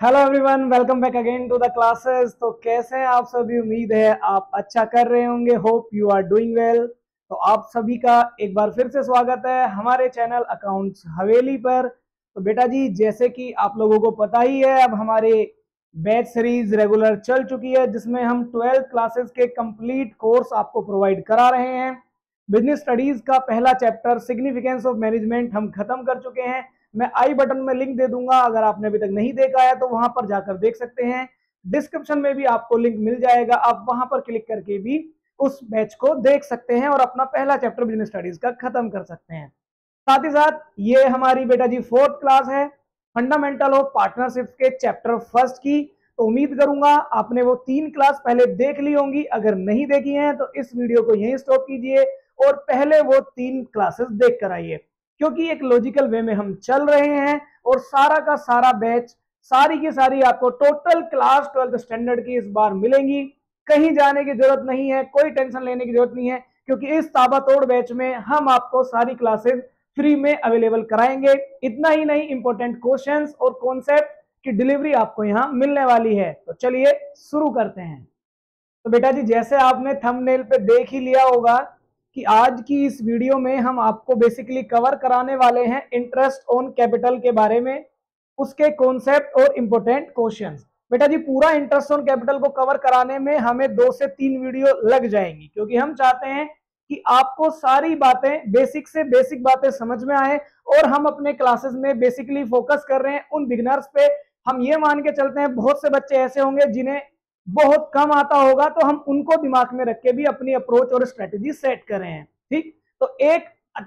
Hello everyone welcome back again to the classes तो कैसे हैं आप सभी? उम्मीद है आप अच्छा कर रहे होंगे। Hope you are doing well तो आप सभी का एक बार फिर से स्वागत है हमारे चैनल अकाउंट्स हवेली पर। तो बेटा जी, जैसे कि आप लोगों को पता ही है, अब हमारे बैच सीरीज़ रेगुलर चल चुकी है, जिसमें हम ट्वेल्थ क्लासेस के कंप्लीट कोर्स आपको प्रोवाइड करा रहे हैं। बिज़नेस स्टडीज़ का पहला चैप्टर सिग्निफिकेंस ऑफ़ मैनेजमेंट हम खत्म कर चुके हैं। मैं आई बटन में लिंक दे दूँगा, अगर आपने अभी तक नहीं देखा है तो वहाँ पर जाकर देख सकते हैं। डिस्क्रिप्शन में भी आपको लिंक मिल जाएगा, आप वहाँ पर क्लिक करके भी उस बैच को देख सकते हैं और अपना पहला चैप्टर बिज़नेस स्टडीज़ का खत्म कर सकते हैं। साथ ही साथ, ये हमारी बेटा जी फोर्थ क्लास है, फंडामेंटल ऑफ़ पार्टनरशिप के चैप्टर फ़र्स्ट की। तो उम्मीद करूँगा आपने वो तीन क्लास पहले देख ली होंगी, अगर नहीं देखी हैं तो इस वीडियो को यहीं स्टॉप कीजिए और पहले वो तीन क्लासेस देख कर आइए। क्योंकि एक लॉजिकल वे में हम चल रहे हैं और सारा का सारा बैच सारी की सारी आपको टोटल क्लास ट्वेल्थ स्टैंडर्ड की इस बार मिलेंगी। कहीं जाने की ज़रूरत नहीं है, कोई टेंशन लेने की ज़रूरत नहीं है, क्योंकि इस ताबातोड़ बैच में हम आपको सारी क्लासेस फ्री में अवेलेबल कराएँगे। इतना ही नहीं इंपॉर्टेंट क्वेश्चंस और कॉन्सेप्ट की डिलीवरी आपको यहाँ मिलने वाली है। तो चलिए शुरू करते हैं। तो बेटा जी, जैसे आपने थंबनेल पे देख ही लिया होगा कि आज की इस वीडियो में हम आपको बेसिकली कवर कराने वाले हैं इंटरेस्ट ऑन कैपिटल के बारे में, उसके कॉन्सेप्ट और इंपॉर्टेंट क्वेश्चन बेटा जी, पूरा इंटरेस्ट ऑन कैपिटल को कवर कराने में हमें दो से तीन वीडियो लग जाएँगी, क्योंकि हम चाहते हैं कि आपको सारी बातें बेसिक से बेसिक बातें समझ में आए और हम अपने क्लासेस में बेसिकली फोकस कर रहे हैं उन बिगनर्स पे। हम ये मान के चलते हैं, बहुत से बच्चे ऐसे होंगे जिन्हें बहुत कम आता होगा तो हम उनको दिमाग में रख के भी अपनी अप्रोच और स्ट्रेटेजी सेट कर हैं, ठीक? तो एक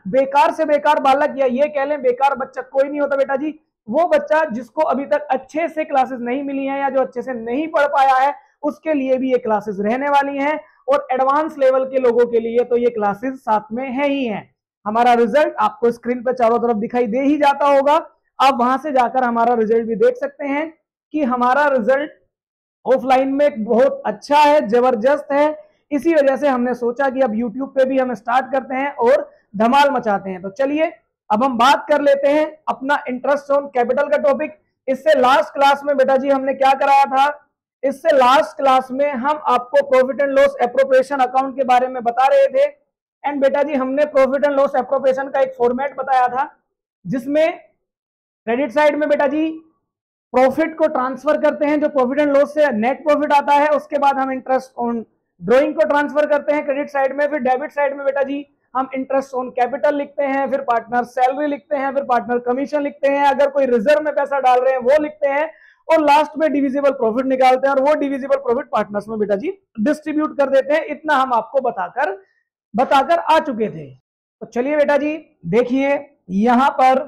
बेकार से बेकार बालक या ये कह लें, बेकार बच्चा कोई नहीं होता बेटा जी। वो बच्चा जिसको अभी तक अच्छे से क्लासेस नहीं मिली हैं या जो अच्छे से नहीं पढ़ पाया है, उसके लिए भी ये क्लासेस रहने वाली हैं और एडवांस लेवल के लोगों के लिए तो ये क्लासेस साथ में है ही हैं। हमारा रिज़ल्ट आपको स्क्रीन पर चारों तरफ़ दिखाई दे ही जाता होगा। आप वहाँ से जाकर हमारा रिज़ल्ट भी देख सकते हैं कि हमारा रिज़ल्ट ऑफलाइन में बहुत अच्छा है, ज़बरदस्त है। इसी वजह से हमने सोचा कि अब यूट्यूब पे भी हम स्टार्ट करते हैं और धमाल मचाते हैं। तो चलिए, अब हम बात कर लेते हैं अपना इंटरेस्ट ऑन कैपिटल का टॉपिक इससे लास्ट क्लास में बेटा जी हमने क्या कराया था? इससे लास्ट क्लास में हम आपको profit and loss appropriation account के बारे में बता रहे थे। एंड बेटा जी, हमने प्रॉफिट एंड लॉस अप्रोप्रिएशन का एक फॉर्मेट बताया था, जिसमें क्रेडिट साइड में बेटा जी प्रॉफिट को ट्रांसफ़र करते हैं, जो प्रॉफिट एंड लॉस से नेट प्रॉफिट आता है, उसके बाद हम इंटरेस्ट ऑन ड्रॉइंग को ट्रांसफ़र करते हैं क्रेडिट साइड में, फिर डेबिट साइड में बेटा जी, हम इंटरेस्ट ऑन कैपिटल लिखते हैं, फिर पार्टनर सैलरी लिखते हैं, फिर पार्टनर कमीशन लिखते हैं, अगर कोई रिज़र्व में पैसा डाल रहे हैं, वो लिखते हैं, और लास्ट में डिविजिबल प्रॉफिट निकालते हैं, और वो डिविजिबल प्रॉफिट पार्टनर्स में बेटा जी डिस्ट्रीब्यूट कर देते हैं, इतना हम आपको बताकर बताकर आ चुके थे। तो चलिए बेटा जी, देखिए, यहाँ पर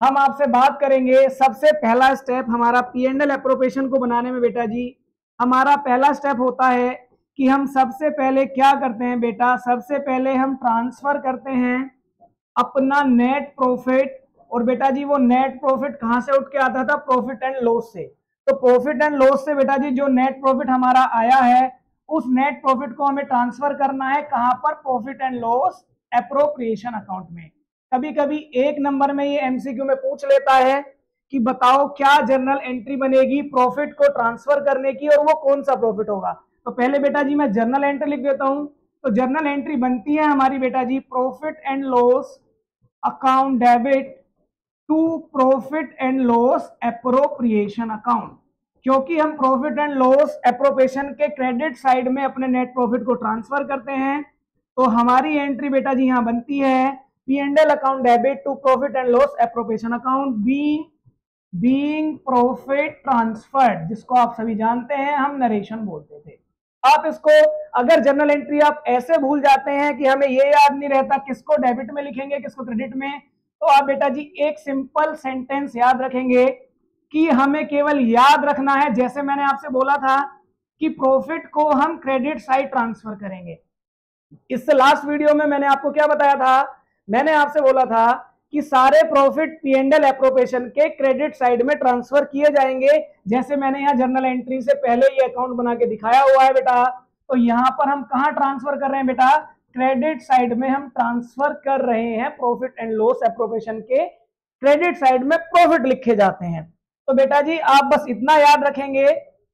हम आपसे बात करेंगे सबसे पहला स्टेप हमारा पी एंड एल अप्रोपेशन को बनाने में, बेटा जी। हमारा पहला स्टेप होता है कि हम सबसे पहले क्या करते हैं, बेटा? सबसे पहले हम ट्रांसफ़र करते हैं अपना नेट प्रॉफिट और बेटा जी, वो नेट प्रॉफिट कहाँ से उठ के आता था? प्रॉफिट एंड लॉस से। तो प्रॉफिट एंड लॉस से, बेटा जी, जो नेट प्रॉफिट हमारा आया है, उस नेट प्रॉफिट को हमें ट्रांसफ़र करना है कहाँ पर? Profit and loss appropriation account में। कभी कभी एक नंबर में ये एमसीक्यू में पूछ लेता है कि बताओ क्या जर्नल एंट्री बनेगी प्रॉफिट को ट्रांसफ़र करने की और वो कौन सा प्रॉफिट होगा? तो पहले बेटा जी मैं जर्नल एंट्री लिख देता हूँ। तो जर्नल एंट्री बनती है हमारी बेटा जी profit and loss account debit to profit and loss appropriation account क्योंकि हम प्रॉफिट एंड लॉस अप्रोप्रिएशन के क्रेडिट साइड में अपने नेट प्रॉफिट को ट्रांसफ़र करते हैं तो हमारी एंट्री बेटा जी यहाँ बनती है P and L account debit to profit and loss appropriation account be being profit transferred जिसको आप सभी जानते हैं, हम नरेशन बोलते थे। आप इसको, अगर जर्नल एंट्री आप ऐसे भूल जाते हैं कि हमें ये याद नहीं रहता किसको डेबिट में लिखेंगे, किसको क्रेडिट में तो आप बेटा जी एक सिंपल सेंटेंस याद रखेंगे कि हमें केवल याद रखना है, जैसे मैंने आपसे बोला था कि प्रॉफिट को हम क्रेडिट साइड ट्रांसफ़र करेंगे। इससे लास्ट वीडियो में मैंने आपको क्या बताया था? मैंने आपसे बोला था कि सारे profit P and L appropriation के क्रेडिट साइड में ट्रांसफ़र किए जाएँगे। जैसे मैंने यहाँ जर्नल एंट्री से पहले ये अकाउंट बना के दिखाया हुआ है बेटा। तो यहाँ पर हम कहा ट्रांसफ़र कर रहे हैं बेटा? क्रेडिट साइड में हम ट्रांसफ़र कर रहे हैं प्रॉफिट एंड लॉस अप्रोपेशन के। क्रेडिट साइड में प्रॉफिट लिखे जाते हैं। तो बेटा जी, आप बस इतना याद रखेंगे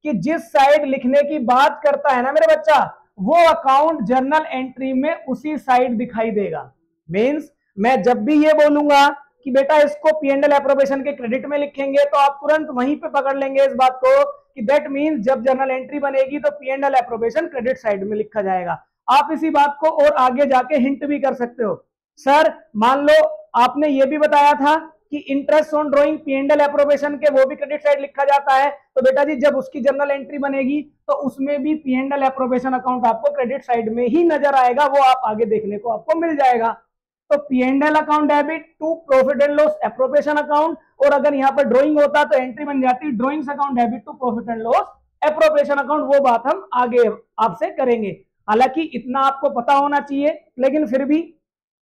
कि जिस साइड लिखने की बात करता है ना मेरे बच्चा, वो अकाउंट जर्नल एंट्री में उसी साइड दिखाई देगा। मीन्स मैं जब भी ये बोलूँगा कि बेटा इसको पी एंड एल के क्रेडिट में लिखेंगे तो आप तुरंत वहीं पे पकड़ लेंगे इस बात को कि दैट मीन्स जब जर्नल एंट्री बनेगी तो P and L credit side में लिखा जाएगा। आप इसी बात को और आगे जाके हिंट भी कर सकते हो। सर मान लो आपने ये भी बताया था कि interest on drawing P and L appropriation के वो भी क्रेडिट साइड लिखा जाता है। तो बेटा जी, जब उसकी जर्नल एंट्री बनेगी तो उसमें भी पी एंड एल अकाउंट आपको क्रेडिट साइड में ही नज़र आएगा, वो आप आगे देखने को आपको मिल जाएगा। तो P and L account debit to profit and loss appropriation account और अगर यहाँ पर ड्रॉइंग होता तो एंट्री बन जाती drawings account debit to profit and loss appropriation account वो बात हम आगे आपसे करेंगे। हालाँकि इतना आपको पता होना चाहिए, लेकिन फिर भी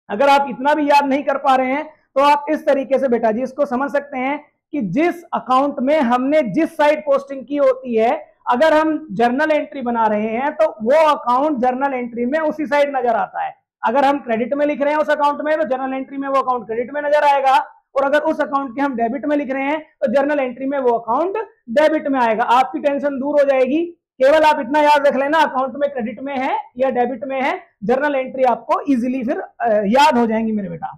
अगर आप इतना भी याद नहीं कर पा रहे हैं तो आप इस तरीके से बेटा जी इसको समझ सकते हैं कि जिस अकाउंट में हमने जिस साइड पोस्टिंग की होती है, अगर हम जर्नल एंट्री बना रहे हैं तो वो अकाउंट जर्नल एंट्री में उसी साइड नज़र आता है। अगर हम क्रेडिट में लिख रहे हैं उस अकाउंट में तो जर्नल एंट्री में वो अकाउंट क्रेडिट में नज़र आएगा। और अगर उस अकाउंट के हम डेबिट में लिख रहे हैं तो जर्नल एंट्री में वो अकाउंट डेबिट में आएगा। आपकी टेंशन दूर हो जाएगी। केवल आप इतना याद रख लेना अकाउंट में क्रेडिट में है या डेबिट में है जर्नल एंट्री आपको इजीली फिर याद हो जाएँगी मेरे बेटा।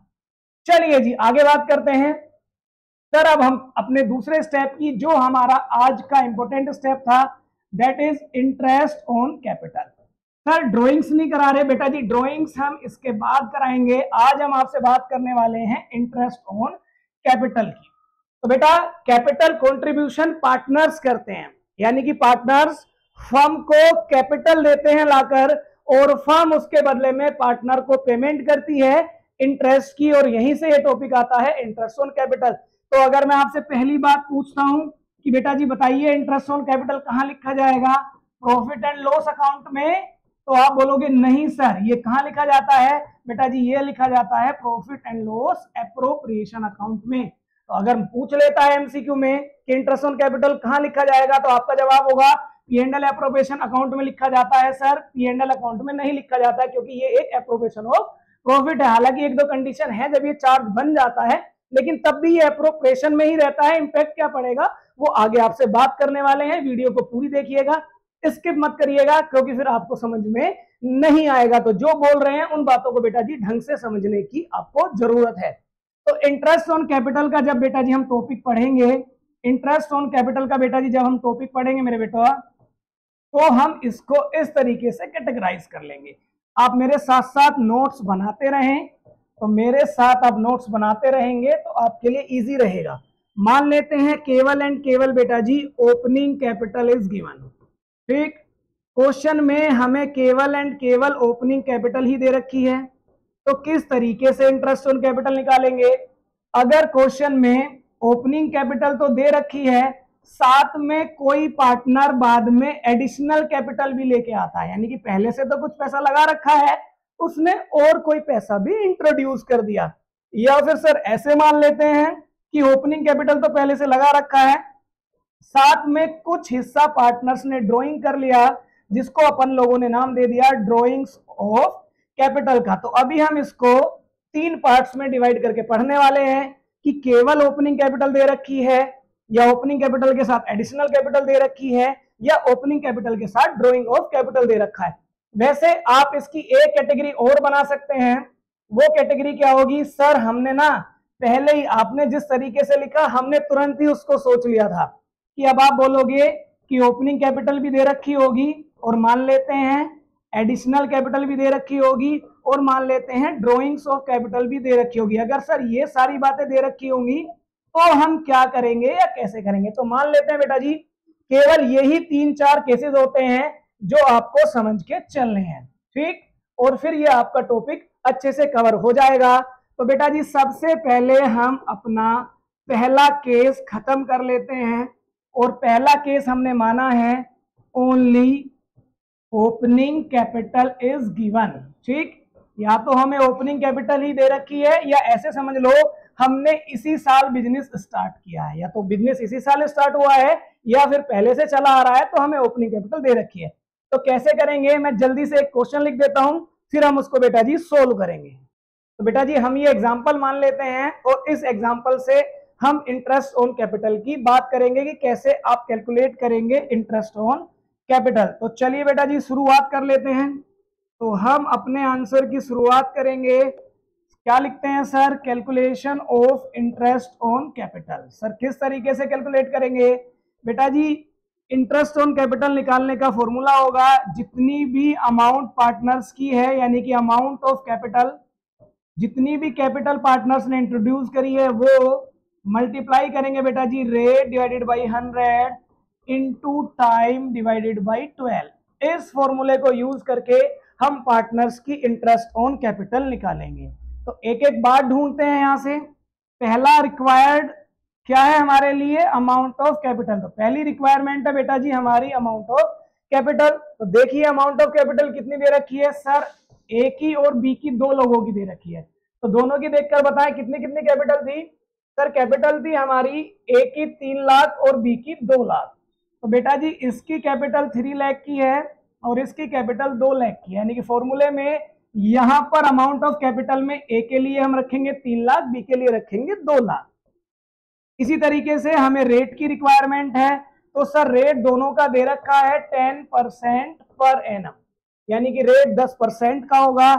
चलिए जी, आगे बात करते हैं। सर, अब हम अपने दूसरे स्टेप की, जो हमारा आज का इंपॉर्टेंट स्टेप था that is interest on capital sir drawings नहीं करा रहे बेटा जी ड्राइंग्स हम इसके बाद कराएँगे। आज हम आपसे बात करने वाले हैं इंटरेस्ट ऑन कैपिटल की। तो बेटा कैपिटल कंट्रीब्यूशन पार्टनर्स करते हैं। यानी कि पार्टनर्स फर्म को कैपिटल देते हैं लाकर और फर्म उसके बदले में पार्टनर को पेमेंट करती है इंटरेस्ट की और यहीं से ये टॉपिक आता है इंटरेस्ट ऑन कैपिटल तो अगर मैं आपसे पहली बात पूछता हूँ कि बेटा जी बताइए इंटरेस्ट ऑन कैपिटल कहाँ लिखा जाएगा? प्रॉफिट एंड लॉस अकाउंट में तो आप बोलोगे, नहीं सर, ये कहाँ लिखा जाता है? बेटा जी, ये लिखा जाता है profit and loss appropriation account में। तो अगर पूछ लेता है एमसीक्यू में कि इंटरेस्ट ऑन कैपिटल कहाँ लिखा जाएगा तो आपका जवाब होगा P and L appropriation account में लिखा जाता है sir P and L account में नहीं लिखा जाता है क्योंकि ये एक अप्रोप्रिएशन ऑफ़ प्रॉफिट है। हालाँकि एक दो कंडीशन है, जब ये चार्ज बन जाता है, लेकिन तब भी ये अप्रोप्रिएशन में ही रहता है इंपैक्ट क्या पड़ेगा, वो आगे आपसे बात करने वाले हैं। वीडियो को पूरी देखिएगा। स्किप मत करिएगा, क्योंकि फिर आपको समझ में नहीं आएगा। तो जो बोल रहे हैं, उन बातों को बेटा जी ढंग से समझने की आपको ज़रूरत है। तो इंटरेस्ट ऑन कैपिटल का जब बेटा जी हम टॉपिक पढ़ेंगे इंटरेस्ट ऑन कैपिटल का बेटा जी जब हम टॉपिक पढ़ेंगे मेरे बेटा तो हम इसको इस तरीके से कैटेगराइज कर लेंगे। आप मेरे साथ साथ नोट्स बनाते रहें। तो मेरे साथ आप नोट्स बनाते रहेंगे तो आपके लिए इजी रहेगा। मान लेते हैं, केवल एंड केवल बेटा जी ओपनिंग कैपिटल इज़ गिवन ठीक? क्वेश्चन में हमें केवल एंड केवल ओपनिंग कैपिटल ही दे रखी है। तो किस तरीके से इंटरेस्ट ऑन कैपिटल निकालेंगे? अगर क्वेश्चन में ओपनिंग कैपिटल तो दे रखी है, साथ में कोई पार्टनर बाद में एडिशनल कैपिटल भी लेके आता है। यानी कि पहले से तो कुछ पैसा लगा रखा है, उसने और कोई पैसा भी इंट्रोड्यूस कर दिया। या फिर सर ऐसे मान लेते हैं कि ओपनिंग कैपिटल तो पहले से लगा रखा है साथ में कुछ हिस्सा पार्टनर्स ने ड्राइंग कर लिया, जिसको अपन लोगों ने नाम दे दिया ड्रॉइंग्स ऑफ़ कैपिटल का। तो अभी हम इसको तीन पार्ट्स में डिवाइड करके पढ़ने वाले हैं कि केवल ओपनिंग कैपिटल दे रखी है, या ओपनिंग कैपिटल के साथ एडिशनल कैपिटल दे रखी है, या ओपनिंग कैपिटल के साथ ड्रॉइंग ऑफ़ कैपिटल दे रखा है। वैसे आप इसकी एक कैटेगरी और बना सकते हैं। वो कैटेगरी क्या होगी? सर हमने ना पहले ही आपने जिस तरीके से लिखा, हमने तुरंत ही उसको सोच लिया था। कि अब आप बोलोगे कि ओपनिंग कैपिटल भी दे रखी होगी और मान लेते हैं एडिशनल कैपिटल भी दे रखी होगी और मान लेते हैं ड्रॉइंग्स ऑफ़ कैपिटल भी दे रखी होगी। अगर सर ये सारी बातें दे रखी होंगी तो हम क्या करेंगे या कैसे करेंगे? तो मान लेते हैं बेटा जी, केवल यही तीन चार केसेस होते हैं जो आपको समझ के चलने हैं। ठीक? और फिर ये आपका टॉपिक अच्छे से कवर हो जाएगा। तो बेटा जी, सबसे पहले हम अपना पहला केस खत्म कर लेते हैं। और पहला केस हमने माना है only opening capital is given ठीक? या तो हमें ओपनिंग कैपिटल ही दे रखी है, या ऐसे समझ लो, हमने इसी साल बिज़नेस स्टार्ट किया है। या तो बिज़नेस इसी साल स्टार्ट हुआ है, या फिर पहले से चला आ रहा है तो हमें ओपनिंग कैपिटल दे रखी है। तो कैसे करेंगे? मैं जल्दी से एक क्वेश्चन लिख देता हूँ, फिर हम उसको बेटा जी सोल्व करेंगे। तो बेटा जी, हम ये एग्ज़ाम्पल मान लेते हैं, और इस एग्ज़ाम्पल से हम इंटरेस्ट ऑन कैपिटल की बात करेंगे कि कैसे आप कैलकुलेट करेंगे इंटरेस्ट ऑन कैपिटल तो चलिए बेटा जी, शुरुआत कर लेते हैं। तो हम अपने आंसर की शुरुआत करेंगे। क्या लिखते हैं sir calculation of interest on capital sir किस तरीके से कैलकुलेट करेंगे? बेटा जी इंटरेस्ट ऑन कैपिटल निकालने का फॉर्मूला होगा, जितनी भी अमाउंट पार्टनर्स की है, यानी कि अमाउंट ऑफ़ कैपिटल जितनी भी कैपिटल पार्टनर्स ने इंट्रोड्यूस करी है, वो मल्टीप्लाई करेंगे बेटा जी rate divided by hundred into time divided by twelve इस फॉर्मूले को यूज़ करके हम पार्टनर्स की इंटरेस्ट ऑन कैपिटल निकालेंगे। तो एक एक बात ढूंढते हैं यहाँ से। पहला रिक्वायर्ड क्या है हमारे लिए? अमाउंट ऑफ़ कैपिटल तो पहली रिक्वायरमेंट है बेटा जी हमारी अमाउंट ऑफ़ कैपिटल तो देखिए अमाउंट ऑफ़ कैपिटल कितनी दे रखी है? सर ए की और बी की दो लोगों की दे रखी है। तो दोनों की देखकर बताएँ कितनी कितनी कैपिटल थी? सर, कैपिटल थी हमारी ए की तीन लाख और बी की दो लाख। तो बेटा जी, इसकी कैपिटल थ्री लाख की है और इसकी कैपिटल दो लाख की है। यानी कि फॉर्मूले में यहाँ पर अमाउंट ऑफ़ कैपिटल में ए के लिए हम रखेंगे तीन लाख बी के लिए रखेंगे दो लाख। इसी तरीके से हमें रेट की रिक्वायरमेंट है। तो सर रेट दोनों का दे रखा है टेन परसेंट पर एनम यानी कि रेट दस परसेंट का होगा।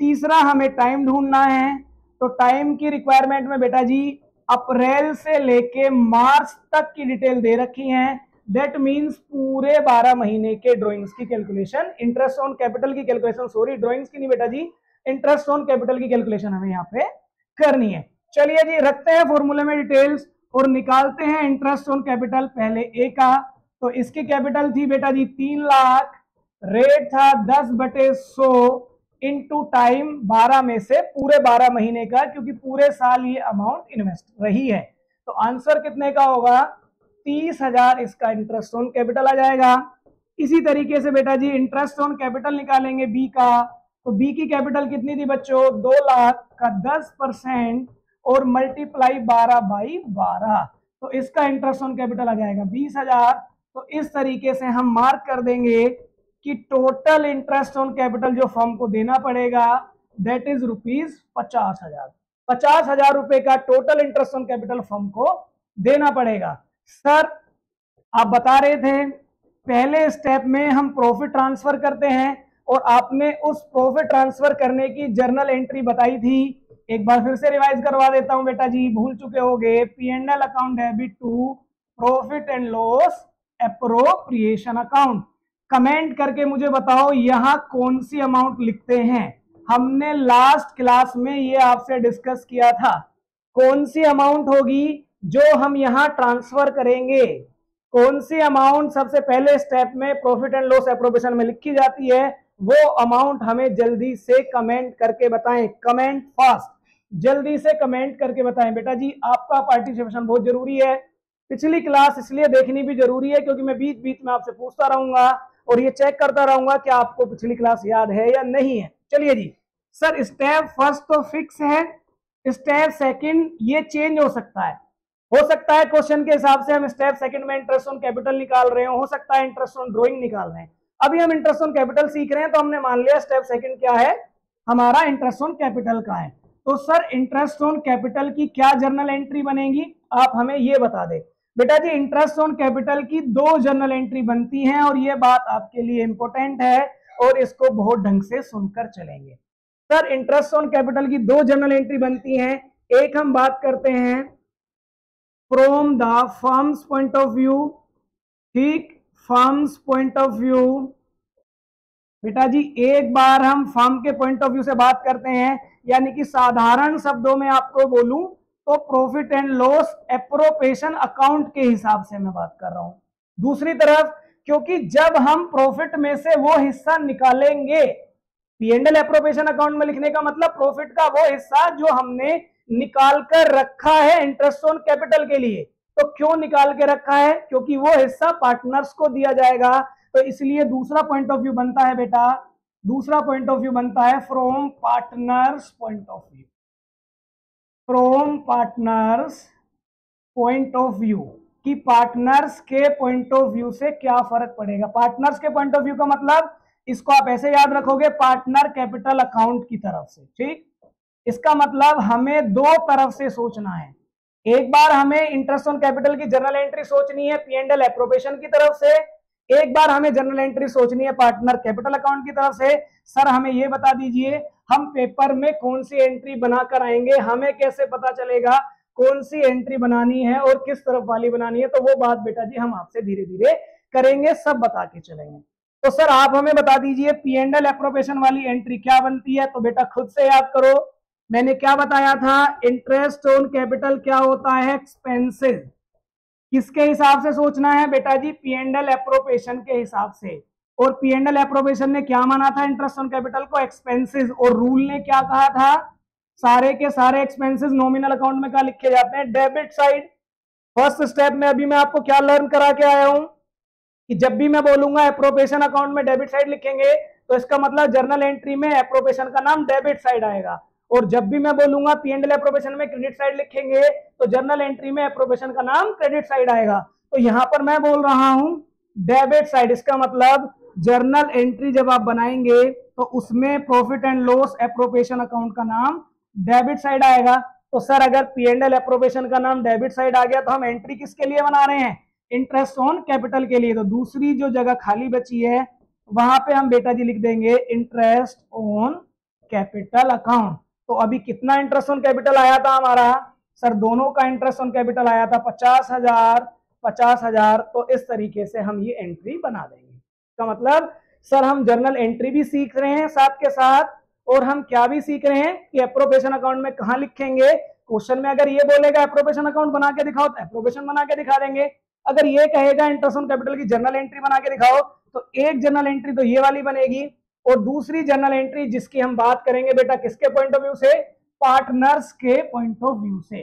तीसरा हमें टाइम ढूंढना है। तो टाइम की रिक्वायरमेंट में बेटा जी अप्रैल से लेके मार्च तक की डिटेल दे रखी है। डेट मींस पूरे 12 महीने के ड्राइंग्स की कैलकुलेशन इंटरेस्ट ऑन कैपिटल की कैलकुलेशन सॉरी ड्राइंग्स की नहीं बेटा जी इंटरेस्ट ऑन कैपिटल की कैलकुलेशन हमें यहाँ पे करनी है। चलिए जी, रखते हैं फॉर्मूले में डिटेल्स और निकालते हैं इंटरेस्ट ऑन कैपिटल पहले ए का। तो इसकी कैपिटल थी बेटा जी तीन लाख रेट था दस बटे सो इंटू टाइम बारह में से पूरे बारह महीने का, क्योंकि पूरे साल ये अमाउंट इन्वेस्ट रही है। तो आंसर कितने का होगा? तीस हज़ार इसका इंटरेस्ट ऑन कैपिटल आ जाएगा। इसी तरीके से बेटा जी इंटरेस्ट ऑन कैपिटल निकालेंगे बी का। तो बी की कैपिटल कितनी थी बच्चों? दो लाख का दस परसेंट और मल्टीप्लाई बारह बाई बारह। तो इसका इंटरेस्ट ऑन कैपिटल आ जाएगा बीस हज़ार। तो इस तरीके से हम मार्क कर देंगे। कि टोटल इंटरेस्ट ऑन कैपिटल जो फर्म को देना पड़ेगा दैट इज़ रुपीज़ पचास हज़ार। पचास हज़ार रुपए का total interest on capital firm को देना पड़ेगा। सर आप बता रहे थे, पहले स्टेप में हम प्रॉफिट ट्रांसफ़र करते हैं और आपने उस प्रॉफिट ट्रांसफ़र करने की जर्नल एंट्री बताई थी। एक बार फिर से रिवाइज करवा देता हूँ बेटा जी, भूल चुके होगे। P and L account debit to profit and loss appropriation account comment करके मुझे बताओ यहाँ कौन सी अमाउंट लिखते हैं। हमने लास्ट क्लास में ये आपसे डिस्कस किया था। कौन सी अमाउंट होगी जो हम यहाँ ट्रांसफ़र करेंगे? कौन सी अमाउंट सबसे पहले स्टेप में प्रॉफिट एंड लॉस अप्रोप्रिएशन में लिखी जाती है? वो अमाउंट हमें जल्दी से कमेंट करके बताएँ। कमेंट फास्ट जल्दी से कमेंट करके बताएँ। बेटा जी, आपका पार्टिसिपेशन बहुत ज़रूरी है। पिछली क्लास इसलिए देखनी भी ज़रूरी है क्योंकि मैं बीच बीच में आपसे पूछता रहूँगा। और ये चेक करता रहूँगा कि आपको पिछली क्लास याद है या नहीं है। चलिए जी। सर स्टेप फ़र्स्ट तो फिक्स है स्टेप सेकंड ये चेंज हो सकता है। हो सकता है क्वेश्चन के हिसाब से हम स्टेप सेकंड में इंटरेस्ट ऑन कैपिटल निकाल रहे हो हो सकता है इंटरेस्ट ऑन ड्रॉइंग निकाल रहे हैं। अभी हम इंटरेस्ट ऑन कैपिटल सीख रहे हैं तो हमने मान लिया स्टेप सेकंड क्या है? हमारा इंटरेस्ट ऑन कैपिटल का है। तो सर इंटरेस्ट ऑन कैपिटल की क्या जर्नल एंट्री बनेगी? आप हमें ये बता दें। बेटा जी इंटरेस्ट ऑन कैपिटल की दो जर्नल एंट्री बनती हैं और ये बात आपके लिए इंपॉर्टेंट है और इसको बहुत ढंग से सुनकर चलेंगे। सर इंटरेस्ट ऑन कैपिटल की दो जर्नल एंट्री बनती हैं। एक हम बात करते हैं from the firm's point of view ठीक फर्म्स पॉइंट ऑफ़ व्यू बेटा जी, एक बार हम फर्म के पॉइंट ऑफ़ व्यू से बात करते हैं। यानी कि साधारण शब्दों में आपको बोलूँ तो profit and loss appropriation account के हिसाब से मैं बात कर रहा हूँ। दूसरी तरफ़, क्योंकि जब हम प्रॉफिट में से वो हिस्सा निकालेंगे पीएनएल अप्रोपेशन अकाउंट में लिखने का मतलब प्रॉफिट का वो हिस्सा जो हमने निकाल कर रखा है इंटरेस्ट ऑन कैपिटल के लिए। तो क्यों निकाल के रखा है? क्योंकि वो हिस्सा पार्टनर्स को दिया जाएगा। तो इसलिए दूसरा पॉइंट ऑफ़ व्यू बनता है बेटा। दूसरा पॉइंट ऑफ़ व्यू बनता है from partners point of view from partners point of view कि पार्टनर्स के पॉइंट ऑफ़ व्यू से क्या फ़र्क पड़ेगा? पार्टनर्स के पॉइंट ऑफ़ व्यू का मतलब इसको आप ऐसे याद रखोगे पार्टनर कैपिटल अकाउंट की तरफ़ से, ठीक? इसका मतलब हमें दो तरफ़ से सोचना है। एक बार हमें इंटरेस्ट ऑन कैपिटल की जनरल एंट्री सोचनी है पी एंड एल एप्रोपेशन की तरफ़ से एक बार हमें जनरल एंट्री सोचनी है पार्टनर कैपिटल अकाउंट की तरफ़ से। सर हमें ये बता दीजिए, हम पेपर में कौन सी एंट्री बनाकर आएँगे? हमें कैसे पता चलेगा कौन सी एंट्री बनानी है और किस तरफ़ वाली बनानी है? तो वो बात बेटा जी हम आपसे धीरे धीरे करेंगे, सब बता के चलेंगे। तो सर आप हमें बता दीजिए पी एंड एल अप्रोपेशन वाली एंट्री क्या बनती है? तो बेटा खुद से याद करो, मैंने क्या बताया था? इंटरेस्ट ऑन कैपिटल क्या होता है? एक्सपेंसिव किसके हिसाब से सोचना है बेटा जी? पी एंड एल अप्रोपेशन के हिसाब से। और पी एंड एल अप्रोपेशन ने क्या माना था इंटरेस्ट ऑन कैपिटल को? एक्सपेंसिस और रूल ने क्या कहा था? सारे के सारे एक्सपेंसेस नॉमिनल अकाउंट में क्या लिखे जाते हैं? डेबिट साइड फ़र्स्ट स्टेप में अभी मैं आपको क्या लर्न करा के आया हूँ? कि जब भी मैं बोलूँगा अप्रोपेशन अकाउंट में डेबिट साइड लिखेंगे तो इसका मतलब जर्नल एंट्री में अप्रोपेशन का नाम डेबिट साइड आएगा। और जब भी मैं बोलूँगा पी एंड एल अप्रोपेशन में क्रेडिट साइड लिखेंगे तो जर्नल एंट्री में अप्रोपेशन का नाम क्रेडिट साइड आएगा। तो यहाँ पर मैं बोल रहा हूँ डेबिट साइड इसका मतलब जर्नल एंट्री जब आप बनाएँगे तो उसमें profit and loss appropriation account का नाम डेबिट साइड आएगा। तो सर अगर पी एंड एल अप्रोपेशन का नाम डेबिट साइड आ गया तो हम एंट्री किसके लिए बना रहे हैं? इंटरेस्ट ऑन कैपिटल के लिए। तो दूसरी जो जगह खाली बची है, वहाँ पे हम बेटा जी लिख देंगे इंटरेस्ट ऑन कैपिटल अकाउंट तो अभी कितना इंटरेस्ट ऑन कैपिटल आया था हमारा? सर, दोनों का इंटरेस्ट ऑन कैपिटल आया था पचास हज़ार पचास हज़ार। तो इस तरीके से हम ये एंट्री बना देंगे। का मतलब सर, हम जर्नल एंट्री भी सीख रहे हैं साथ के साथ, और हम क्या भी सीख रहे हैं कि अप्रोपेशन अकाउंट में कहा लिखेंगे? क्वेश्चन में अगर ये बोलेगा अप्रोपेशन अकाउंट बना के दिखाओ तो अप्रोपेशन बना के दिखा देंगे। अगर ये कहेगा इंटरेस्ट ऑन कैपिटल की जर्नल एंट्री बना के दिखाओ तो एक जर्नल एंट्री तो ये वाली बनेगी। और दूसरी जर्नल एंट्री जिसकी हम बात करेंगे बेटा किसके पॉइंट ऑफ़ व्यू से? पार्टनर्स के पॉइंट ऑफ़ व्यू से।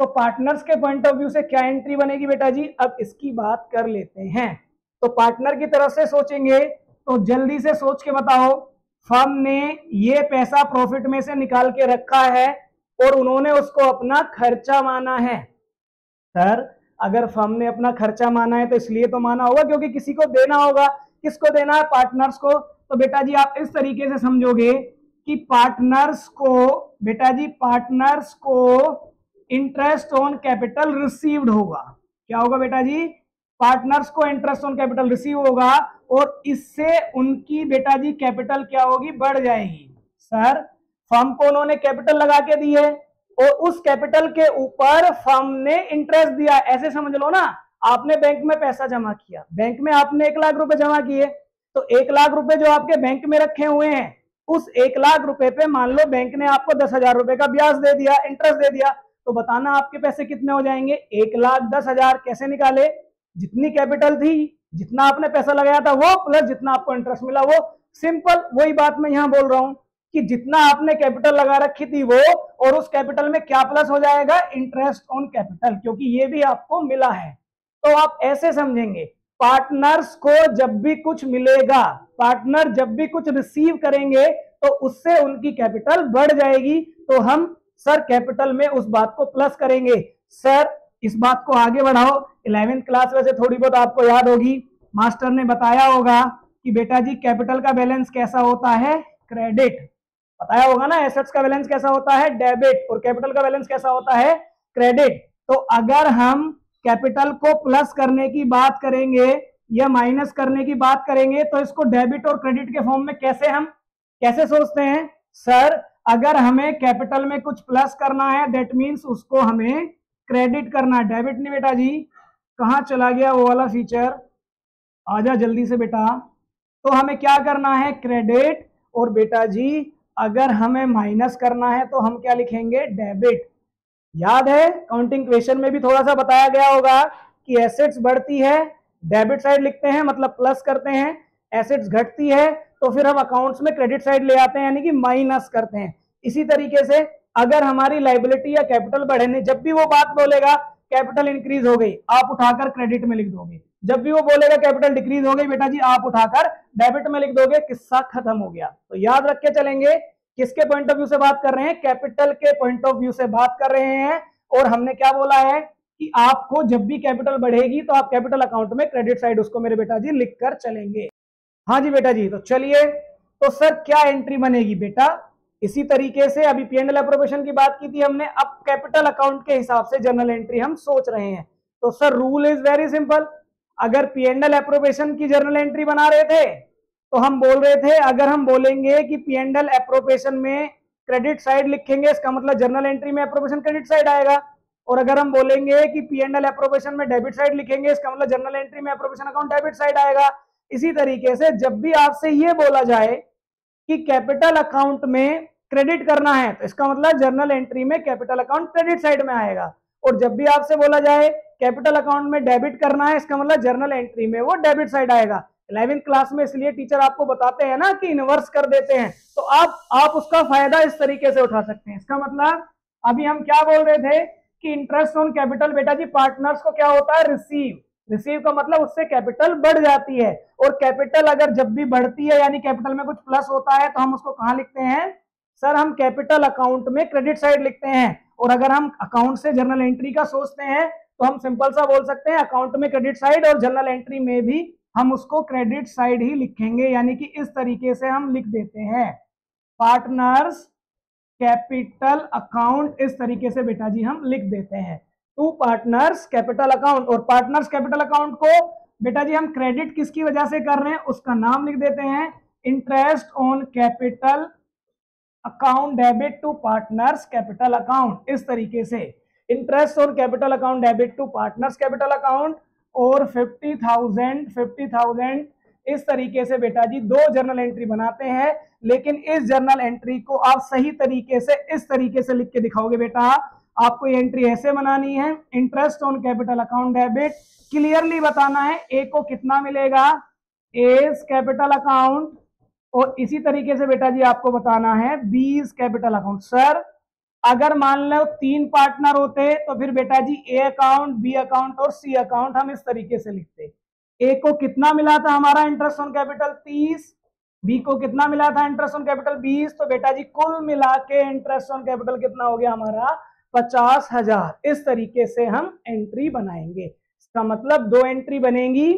तो पार्टनर्स के पॉइंट ऑफ़ व्यू से क्या एंट्री बनेगी बेटा जी? अब इसकी बात कर लेते हैं। तो पार्टनर की तरफ़ से सोचेंगे तो जल्दी से सोच के बताओ फर्म ने ये पैसा प्रॉफिट में से निकाल के रखा है और उन्होंने उसको अपना खर्चा माना है। सर, अगर फर्म ने अपना खर्चा माना है तो इसलिए तो माना होगा क्योंकि किसी को देना होगा। किसको देना है? पार्टनर्स को। तो बेटा जी आप इस तरीके से समझोगे कि पार्टनर्स को बेटा जी पार्टनर्स को इंटरेस्ट ऑन कैपिटल रिसीव्ड होगा। क्या होगा बेटा जी पार्टनर्स को इंटरेस्ट ऑन कैपिटल रिसीव होगा और इससे उनकी बेटा जी कैपिटल क्या होगी? बढ़ जाएगी। सर फर्म को उन्होंने कैपिटल लगा के दी है और उस कैपिटल के ऊपर फर्म ने इंटरेस्ट दिया। ऐसे समझ लो ना, आपने बैंक में पैसा जमा किया। बैंक में आपने एक लाख रुपए जमा किए। तो एक लाख रुपए जो आपके बैंक में रखे हुए हैं, उस एक लाख रुपए पे मान लो बैंक ने आपको दस हज़ार रुपए का ब्याज दे दिया इंटरेस्ट दे दिया तो बताना आपके पैसे कितने हो जाएँगे? एक लाख दस हज़ार कैसे निकाले? जितनी कैपिटल थी, जितना आपने पैसा लगाया था वो प्लस जितना आपको इंटरेस्ट मिला वो। सिंपल वही बात मैं यहाँ बोल रहा हूँ कि जितना आपने कैपिटल लगा रखी थी वो, और उस कैपिटल में क्या प्लस हो जाएगा? इंटरेस्ट ऑन कैपिटल क्योंकि ये भी आपको मिला है। तो आप ऐसे समझेंगे पार्टनर्स को जब भी कुछ मिलेगा, पार्टनर जब भी कुछ रिसीव करेंगे तो उससे उनकी कैपिटल बढ़ जाएगी। तो हम सर कैपिटल में उस बात को प्लस करेंगे। सर इस बात को आगे बढ़ाओ। इलेवेंथ क्लास वैसे थोड़ी बहुत आपको याद होगी। मास्टर ने बताया होगा कि बेटा जी कैपिटल का बैलेंस कैसा होता है? क्रेडिट बताया होगा ना एसेट्स का बैलेंस कैसा होता है? डेबिट और कैपिटल का बैलेंस कैसा होता है? क्रेडिट तो अगर हम कैपिटल को प्लस करने की बात करेंगे या माइनस करने की बात करेंगे तो इसको डेबिट और क्रेडिट के फॉर्म में कैसे हम, कैसे सोचते हैं? सर, अगर हमें कैपिटल में कुछ प्लस करना है दैट मीन्स उसको हमें क्रेडिट करना है। डेबिट नहीं बेटा जी, कहा चला गया वो वाला फीचर? आजा जल्दी से बेटा। तो हमें क्या करना है? क्रेडिट। और बेटा जी, अगर हमें माइनस करना है तो हम क्या लिखेंगे? डेबिट। याद है काउंटिंग क्वेश्चन में भी थोड़ा सा बताया गया होगा कि एसेट्स बढ़ती है डेबिट साइड लिखते हैं मतलब प्लस करते हैं एसेट्स घटती है तो फिर हम अकाउंट्स में क्रेडिट साइड ले आते हैं, यानी कि माइनस करते हैं। इसी तरीके से अगर हमारी लाइबिलिटी या कैपिटल बढ़े जब भी वो बात बोलेगा कैपिटल इंक्रीज हो गई, आप उठाकर क्रेडिट में लिख दोगे। जब भी वो बोलेगा कैपिटल डिक्रीज हो गई, बेटा जी, आप उठाकर डेबिट में लिख दोगे, किस्सा खत्म हो गया। तो याद रख के चलेंगे किसके पॉइंट ऑफ़ व्यू से बात कर रहे हैं? कैपिटल के पॉइंट ऑफ़ व्यू से बात कर रहे हैं। और हमने क्या बोला है कि आपको जब भी कैपिटल बढ़ेगी तो आप कैपिटल अकाउंट में क्रेडिट साइड उसको मेरे बेटा जी लिख कर चलेंगे। हाँ जी बेटा जी तो चलिए। तो सर, क्या एंट्री बनेगी बेटा? इसी तरीके से अभी पी एंड अप्रोप्रिएशन की बात की थी हमने। अब कैपिटल अकाउंट के हिसाब से जर्नल एंट्री हम सोच रहे हैं। तो sir rule is very simple अगर पी एंड अप्रोप्रिएशन की जर्नल एंट्री बना रहे थे तो हम बोल रहे थे, अगर हम बोलेंगे कि पी एंड अप्रोप्रिएशन में क्रेडिट साइड लिखेंगे, इसका मतलब जर्नल एंट्री में अप्रोप्रिएशन क्रेडिट साइड आएगा। और अगर हम बोलेंगे कि पी अप्रोप्रिएशन में डेबिट साइड लिखेंगे, इसका मतलब जर्नल एंट्री में अप्रोप्रिएशन अकाउंट डेबिट साइड आएगा। इसी तरीके से जब भी आपसे ये बोला जाए कि कैपिटल अकाउंट में क्रेडिट करना है तो इसका मतलब जर्नल एंट्री में कैपिटल अकाउंट क्रेडिट साइड में आएगा। और जब भी आपसे बोला जाए कैपिटल अकाउंट में डेबिट करना है, इसका मतलब जर्नल एंट्री में वो डेबिट साइड आएगा। इलेवेंथ क्लास में इसलिए टीचर आपको बताते हैं ना कि इन्वर्स कर देते हैं। तो आप आप उसका फ़ायदा इस तरीके से उठा सकते हैं। इसका मतलब अभी हम क्या बोल रहे थे कि इंटरेस्ट ऑन कैपिटल बेटा जी पार्टनर्स को क्या होता है? रिसीव रिसीव का मतलब उससे कैपिटल बढ़ जाती है। और कैपिटल अगर जब भी बढ़ती है, यानी कैपिटल में कुछ प्लस होता है तो हम उसको कहा लिखते हैं? सर हम कैपिटल अकाउंट में क्रेडिट साइड लिखते हैं। और अगर हम अकाउंट से जर्नल एंट्री का सोचते हैं तो हम सिंपल सा बोल सकते हैं अकाउंट में क्रेडिट साइड और जर्नल एंट्री में भी हम उसको क्रेडिट साइड ही लिखेंगे, यानी कि इस तरीके से हम लिख देते हैं। पार्टनर्स कैपिटल अकाउंट इस तरीके से बेटा जी हम लिख देते हैं। टू पार्टनर्स कैपिटल अकाउंट और पार्टनर्स कैपिटल अकाउंट को बेटा जी हम क्रेडिट किसकी वजह से कर रहे हैं? उसका नाम लिख देते हैं। Interest on capital account debit to partners capital account इस तरीके से। Interest on capital account debit to partners capital account और फिफ्टी थाउज़ेंड फिफ्टी थाउज़ेंड इस तरीके से बेटा जी दो जर्नल एंट्री बनाते हैं, लेकिन इस जर्नल एंट्री को आप सही तरीके से, इस तरीके से लिख के दिखाओगे बेटा। आपको ये एंट्री ऐसे बनानी है interest on capital account debit clearly बताना है ए को कितना मिलेगा। एज कैपिटल अकाउंट और इसी तरीके से बेटा जी आपको बताना है बीज कैपिटल अकाउंट सर अगर मान लो तीन पार्टनर होते तो फिर बेटा जी ए अकाउंट बी अकाउंट और सी अकाउंट हम इस तरीके से लिखते। ए को कितना मिला था हमारा इंटरेस्ट ऑन कैपिटल तीस। बी को कितना मिला था इंटरेस्ट ऑन कैपिटल बीस। तो बेटा जी कुल मिला के इंटरेस्ट ऑन कैपिटल कितना हो गया हमारा? पचास हज़ार। इस तरीके से हम एंट्री बनाएँगे। इसका मतलब दो एंट्री बनेगी।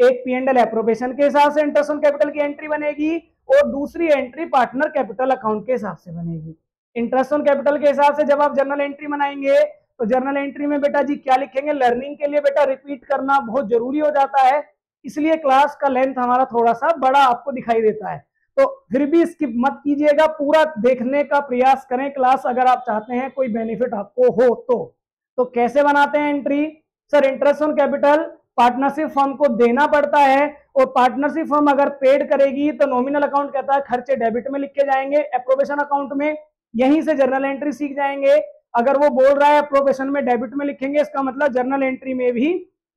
एक पी एंड एल अप्रोबेशन के हिसाब से इंटरेस्ट ऑन कैपिटल की एंट्री बनेगी और दूसरी एंट्री पार्टनर कैपिटल अकाउंट के हिसाब से बनेगी। इंटरेस्ट ऑन कैपिटल के हिसाब से जब आप जर्नल एंट्री बनाएँगे तो जर्नल एंट्री में बेटा जी क्या लिखेंगे? लर्निंग के लिए बेटा रिपीट करना बहुत ज़रूरी हो जाता है। इसलिए क्लास का लेंथ हमारा थोड़ा सा बड़ा आपको दिखाई देता है। तो फिर भी स्किप मत कीजिएगा, पूरा देखने का प्रयास करें क्लास अगर आप चाहते हैं, कोई बेनिफिट आपको हो तो। तो कैसे बनाते हैं entry sir interest on capital partnership firm को देना पड़ता है और पार्टनरशिप फर्म अगर पेड करेगी तो नॉमिनल अकाउंट कहता है, खर्चे डेबिट में लिखे जाएँगे अप्रोबेशन अकाउंट में। यहीं से जर्नल एंट्री सीख जाएँगे। अगर वो बोल रहा है अप्रोबेशन में डेबिट में लिखेंगे, इसका मतलब जर्नल एंट्री में भी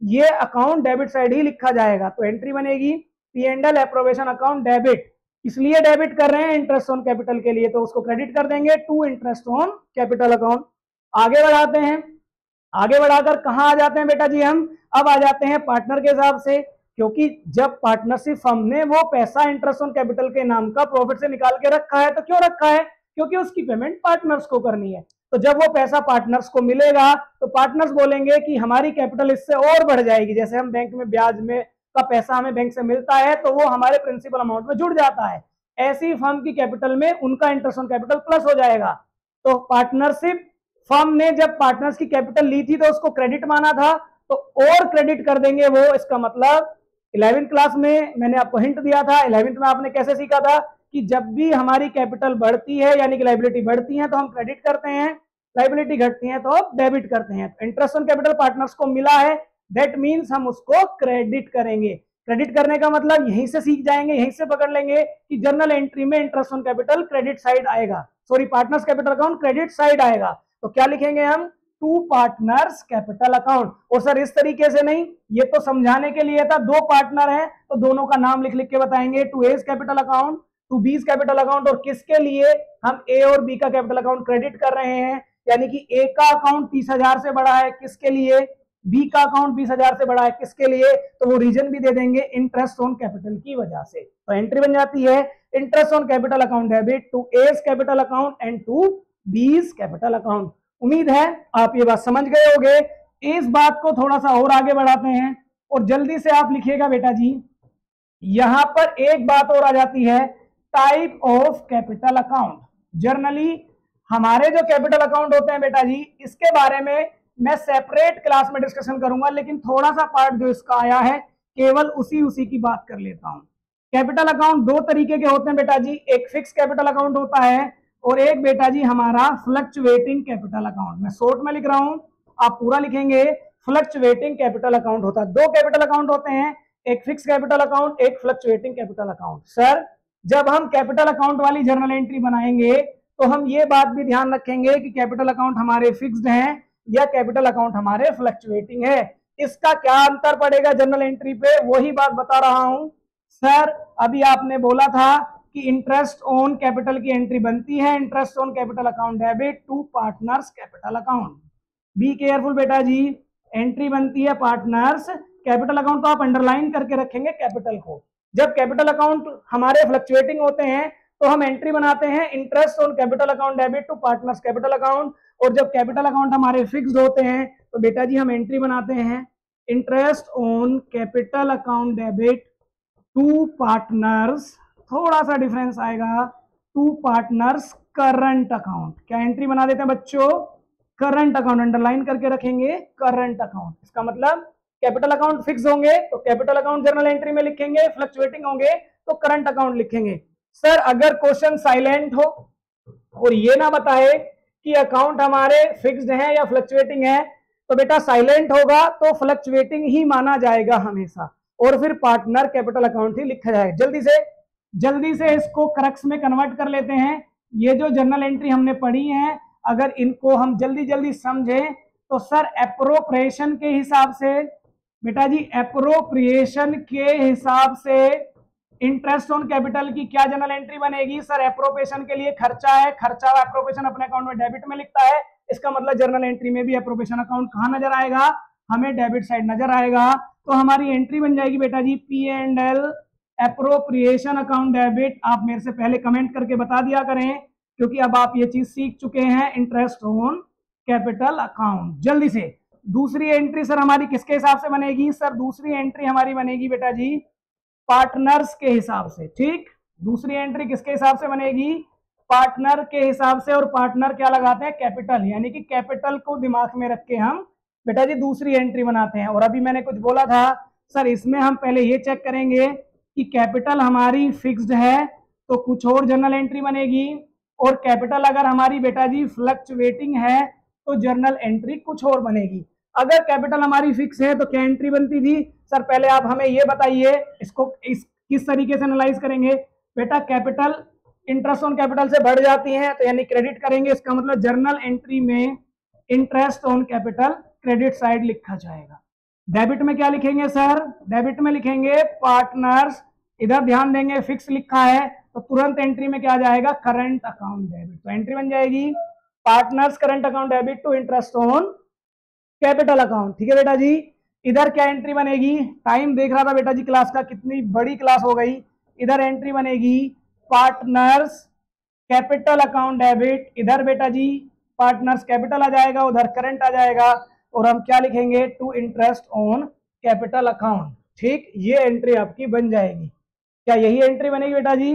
ये अकाउंट डेबिट साइड ही लिखा जाएगा। तो एंट्री बनेगी P and L appropriation account debit इसलिए डेबिट कर रहे हैं इंटरेस्ट ऑन कैपिटल के लिए तो उसको क्रेडिट कर देंगे to interest on capital account आगे बढ़ाते हैं। आगे बढ़ाकर कहा आ जाते हैं बेटा जी हम? अब आ जाते हैं पार्टनर के हिसाब से, क्योंकि जब पार्टनरशिप फर्म ने वो पैसा इंटरेस्ट ऑन कैपिटल के नाम का प्रॉफिट से निकाल के रखा है तो क्यों रखा है? क्योंकि उसकी पेमेंट पार्टनर्स को करनी है। तो जब वो पैसा पार्टनर्स को मिलेगा तो पार्टनर्स बोलेंगे कि हमारी कैपिटल इससे और बढ़ जाएगी। जैसे हम बैंक में ब्याज में का पैसा हमें बैंक से मिलता है तो वो हमारे प्रिंसिपल अमाउंट में जुड़ जाता है। ऐसी फर्म की कैपिटल में उनका इंटरेस्ट ऑन कैपिटल प्लस हो जाएगा। तो पार्टनरशिप फर्म ने जब पार्टनर्स की कैपिटल ली थी तो उसको क्रेडिट माना था तो और क्रेडिट कर देंगे वो। इसका मतलब इलेवेंथ क्लास में मैंने आपको हिंट दिया था इलेवेंथ में आपने कैसे सीखा था? कि जब भी हमारी कैपिटल बढ़ती है, यानी कि लाइबिलिटी बढ़ती है तो हम क्रेडिट करते हैं। लाइबिलिटी घटती है तो डेबिट करते हैं। इंटरेस्ट ऑन कैपिटल पार्टनर्स को मिला है। दैट मीन्स हम उसको क्रेडिट करेंगे। क्रेडिट करने का मतलब यहीं से सीख जाएँगे, यहीं से पकड़ लेंगे कि जर्नल एंट्री में interest on capital credit side आएगा। Sorry partners capital account credit side आएगा। तो क्या लिखेंगे हम? टू पार्टनर्स कैपिटल अकाउंट और सर इस तरीके से नहीं, ये तो समझाने के लिए था। दो पार्टनर हैं तो दोनों का नाम लिख लिख के बताएँगे। To A's capital account to B's capital account और किसके लिए हम ए और बी का कैपिटल अकाउंट क्रेडिट कर रहे हैं? यानी कि ए का अकाउंट तीस हज़ार से बड़ा है, किसके लिए? बी का अकाउंट बीस हज़ार से बड़ा है, किसके लिए? तो वो रीजन भी दे देंगे इंटरेस्ट ऑन कैपिटल की वजह से। तो एंट्री बन जाती है interest on capital account debit to A's capital account and to B's capital account उम्मीद है आप ये बात समझ गए होंगे। इस बात को थोड़ा सा और आगे बढ़ाते हैं और जल्दी से आप लिखिएगा बेटा जी। यहाँ पर एक बात और आ जाती है type of capital account generally हमारे जो कैपिटल अकाउंट होते हैं बेटा जी, इसके बारे में मैं सेपरेट क्लास में डिस्कशन करूँगा, लेकिन थोड़ा सा पार्ट जो इसका आया है, केवल उसी उसी की बात कर लेता हूँ। कैपिटल अकाउंट दो तरीके के होते हैं बेटा जी। एक फिक्स कैपिटल अकाउंट होता है और एक बेटा जी हमारा फ्लक्चुएटिंग कैपिटल अकाउंट मैं शॉर्ट में लिख रहा हूँ, आप पूरा लिखेंगे फ्लक्चुएटिंग कैपिटल अकाउंट होता है। दो कैपिटल अकाउंट होते हैं, एक फिक्स कैपिटल अकाउंट एक फ्लक्चुएटिंग कैपिटल अकाउंट सर जब हम कैपिटल अकाउंट वाली जर्नल एंट्री बनाएँगे तो हम ये बात भी ध्यान रखेंगे कि कैपिटल अकाउंट हमारे फिक्स्ड हैं या कैपिटल अकाउंट हमारे फ्लक्चुएटिंग है। इसका क्या अंतर पड़ेगा जनरल एंट्री पे? वही बात बता रहा हूँ। सर, अभी आपने बोला था कि इंटरेस्ट ऑन कैपिटल की एंट्री बनती है। Interest on capital account debit to partners capital account be careful बेटा जी। एंट्री बनती है पार्टनर्स कैपिटल अकाउंट तो आप अंडरलाइन करके रखेंगे कैपिटल को। जब कैपिटल अकाउंट हमारे फ्लक्चुएटिंग होते हैं तो हम एंट्री बनाते हैं interest on capital account debit to partners capital account और जब कैपिटल अकाउंट हमारे फिक्स्ड होते हैं तो बेटा जी हम एंट्री बनाते हैं interest on capital account debit to partners थोड़ा सा डिफरेंस आएगा टू पार्टनर्स करंट अकाउंट क्या एंट्री बना देते हैं बच्चों? करंट अकाउंट अंडरलाइन करके रखेंगे करंट अकाउंट इसका मतलब कैपिटल अकाउंट फिक्स होंगे तो कैपिटल अकाउंट जर्नल एंट्री में लिखेंगे, फ्लक्चुएटिंग होंगे तो करंट अकाउंट लिखेंगे। सर, अगर क्वेश्चन साइलेंट हो और ये ना बताए कि अकाउंट हमारे फिक्स्ड है या फ्लक्चुएटिंग है तो बेटा साइलेंट होगा तो फ्लक्चुएटिंग ही माना जाएगा हमेशा। और फिर पार्टनर कैपिटल अकाउंट ही लिखा जाएगा जल्दी से जल्दी से इसको क्रक्स में कन्वर्ट कर लेते हैं। ये जो जर्नल एंट्री हमने पढ़ी है, अगर इनको हम जल्दी जल्दी समझें तो सर अप्रोप्रिएशन के हिसाब से बेटा जी अप्रोप्रिएशन के हिसाब से इंटरेस्ट ऑन कैपिटल की क्या जनरल एंट्री बनेगी? सर अप्रोपेशन के लिए खर्चा है, खर्चा अप्रोपेशन अपने अकाउंट में डेबिट में लिखता है। इसका मतलब जर्नल एंट्री में भी अप्रोपेशन अकाउंट कहाँ नज़र आएगा? हमें डेबिट साइड नज़र आएगा। तो हमारी एंट्री बन जाएगी बेटा जी P and L appropriation account debit आप मेरे से पहले कमेंट करके बता दिया करें, क्योंकि अब आप ये चीज़ सीख चुके हैं इंटरेस्ट ऑन कैपिटल अकाउंट जल्दी से दूसरी एंट्री सर हमारी किसके हिसाब से बनेगी? सर दूसरी एंट्री हमारी बनेगी बेटा जी पार्टनर्स के हिसाब से, ठीक? दूसरी एंट्री किसके हिसाब से बनेगी? पार्टनर के हिसाब से, और पार्टनर क्या लगाते हैं? कैपिटल यानी कि कैपिटल को दिमाग में रख के हम बेटा जी दूसरी एंट्री बनाते हैं। और अभी मैंने कुछ बोला था सर इसमें हम पहले ये चेक करेंगे कि कैपिटल हमारी फिक्स्ड है तो कुछ और जर्नल एंट्री बनेगी। और कैपिटल अगर हमारी बेटा जी फ्लक्चुएटिंग है तो जर्नल एंट्री कुछ और बनेगी। अगर कैपिटल हमारी फिक्स है तो क्या एंट्री बनती थी? सर, पहले आप हमें ये बताइए, इसको इस, किस तरीके से एनालाइज करेंगे? बेटा, कैपिटल इंटरेस्ट ऑन कैपिटल से बढ़ जाती है तो यानी क्रेडिट करेंगे, इसका मतलब जर्नल एंट्री में interest on capital credit side लिखा जाएगा। डेबिट में क्या लिखेंगे, सर? डेबिट में लिखेंगे पार्टनर्स इधर ध्यान देंगे फिक्स लिखा है तो तुरंत एंट्री में क्या जाएगा? करंट अकाउंट डेबिट तो एंट्री बन जाएगी partners current account debit to interest on capital account, ठीक है बेटा जी? इधर क्या एंट्री बनेगी? टाइम देख रहा था बेटा जी क्लास का, कितनी बड़ी क्लास हो गई। इधर एंट्री बनेगी पार्टनर्स कैपिटल अकाउंट डेबिट इधर बेटा जी पार्टनर्स कैपिटल आ जाएगा, उधर करंट आ जाएगा, और हम क्या लिखेंगे? To interest on capital account ठीक, ये एंट्री आपकी बन जाएगी। क्या यही एंट्री बनेगी बेटा जी?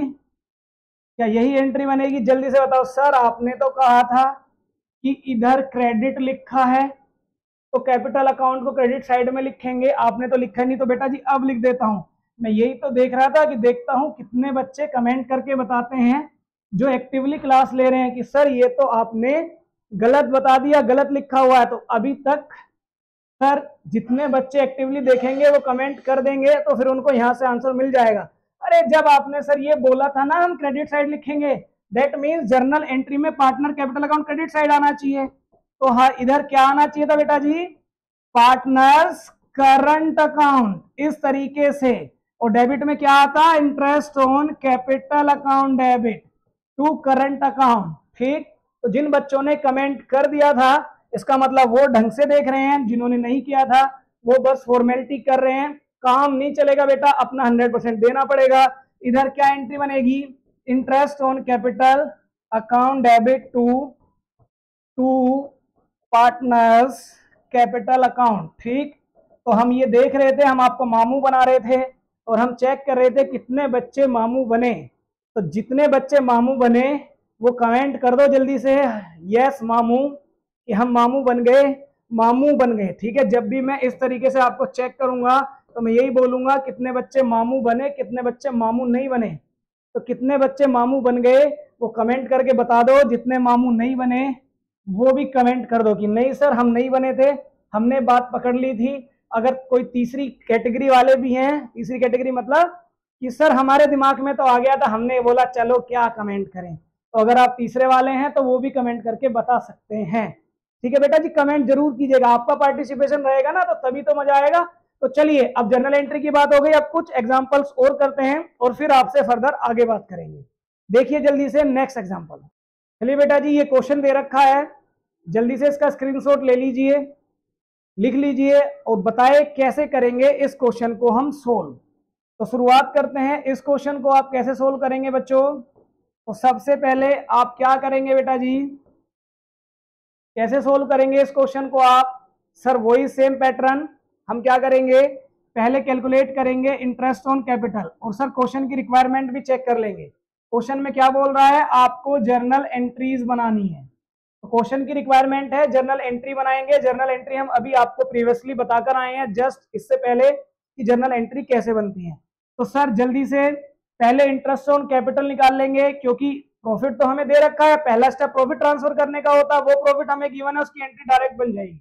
क्या यही एंट्री बनेगी? जल्दी से बताओ। सर आपने तो कहा था कि इधर क्रेडिट लिखा है। तो कैपिटल अकाउंट को क्रेडिट साइड में लिखेंगे। आपने तो लिखा नहीं तो बेटा जी, अब लिख देता हूँ। मैं यही तो देख रहा था कि देखता हूँ कितने बच्चे कमेंट करके बताते हैं, जो एक्टिवली क्लास ले रहे हैं कि, सर, ये तो आपने गलत बता दिया, गलत लिखा हुआ है। तो अभी तक, सर, जितने बच्चे एक्टिवली देखेंगे, वो कमेंट कर देंगे तो फिर उनको यहाँ से आंसर मिल जाएगा। अरे, जब आपने, सर, ये बोला था ना, हम क्रेडिट साइड लिखेंगे दैट मीन्स जर्नल एंट्री में partner capital account credit side आना चाहिए। तो हाँ इधर क्या आना चाहिए था बेटा जी? पार्टनर्स करंट अकाउंट इस तरीके से। और डेबिट में क्या आता? Interest on capital account debit to current account ठीक? तो जिन बच्चों ने कमेंट कर दिया था, इसका मतलब वो ढंग से देख रहे हैं, जिन्होंने नहीं किया था, वो बस फॉर्मेलिटी कर रहे हैं। काम नहीं चलेगा बेटा, अपना हंड्रेड परसेंट देना पड़ेगा। इधर क्या एंट्री बनेगी? Interest on capital account debit to to partners capital account ठीक? तो हम ये देख रहे थे, हम आपको मामू बना रहे थे और हम चेक कर रहे थे कितने बच्चे मामू बने। तो जितने बच्चे मामू बने, वो कमेंट कर दो जल्दी से। यस मामू, कि हम मामू बन गए, मामू बन गए, ठीक है? जब भी मैं इस तरीके से आपको चेक करूँगा तो मैं यही बोलूँगा, कितने बच्चे मामू बने, कितने बच्चे मामू नहीं बने। तो कितने बच्चे मामू बन गए, वो कमेंट करके बता दो, जितने मामू नहीं बने वो भी कमेंट कर दो कि नहीं सर, हम नहीं बने थे, हमने बात पकड़ ली थी। अगर कोई तीसरी कैटेगरी वाले भी हैं, तीसरी कैटेगरी मतलब कि सर, हमारे दिमाग में तो आ गया था, हमने बोला, चलो, क्या कमेंट करें? तो अगर आप तीसरे वाले हैं तो वो भी कमेंट करके बता सकते हैं। ठीक है बेटा जी कमेंट ज़रूर कीजिएगा। आपका पार्टिसिपेशन रहेगा ना तो तभी तो मज़ा आएगा। तो चलिए, अब जनरल एंट्री की बात हो गई। अब कुछ एग्जाम्पल्स और करते हैं और फिर आपसे फर्दर आगे बात करेंगे। देखिए जल्दी से नेक्स्ट एग्ज़ाम्पल चलिए बेटा जी, ये क्वेश्चन दे रखा है। जल्दी से इसका स्क्रीनशॉट ले लीजिए, लिख लीजिए और बताए कैसे करेंगे इस क्वेश्चन को हम सोल्व तो शुरुआत करते हैं इस क्वेश्चन को आप कैसे सोल्व करेंगे बच्चों? तो सबसे पहले आप क्या करेंगे बेटा जी? कैसे सोल्व करेंगे इस क्वेश्चन को आप? सर, वही सेम पैटर्न हम क्या करेंगे? पहले कैलकुलेट करेंगे इंटरेस्ट ऑन कैपिटल और सर, क्वेश्चन की रिक्वायरमेंट भी चेक कर लेंगे। क्वेश्चन में क्या बोल रहा है? आपको जर्नल एंट्रीज बनानी है। तो क्वेश्चन की रिक्वायरमेंट है, जर्नल एंट्री बनाएँगे। जर्नल एंट्री हम अभी आपको प्रीवियसली बताकर आए हैं, जस्ट इससे पहले कि जर्नल एंट्री कैसे बनती है। तो सर, जल्दी से पहले इंटरेस्ट ऑन कैपिटल निकाल लेंगे, क्योंकि प्रॉफिट तो हमें दे रखा है। पहला स्टेप प्रॉफिट ट्रांसफ़र करने का होता है, वो प्रॉफिट हमें गिवन है, उसकी एंट्री डायरेक्ट बन जाएगी।